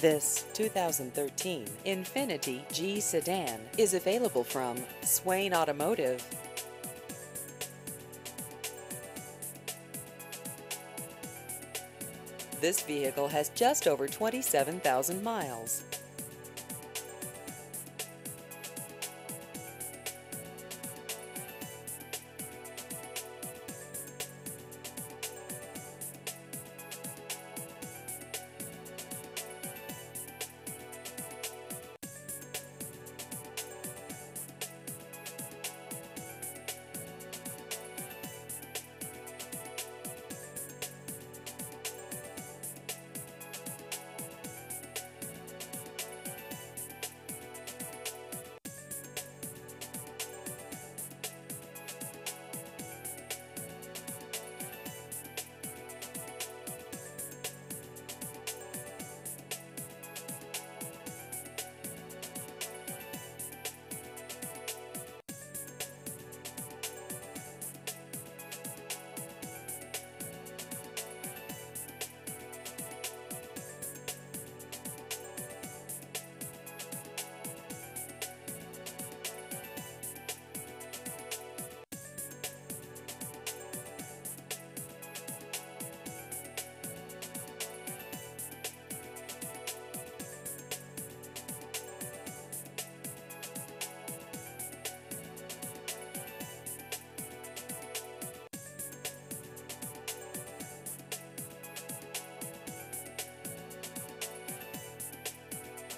This 2013 Infiniti G sedan is available from Swain Automotive. This vehicle has just over 27,000 miles.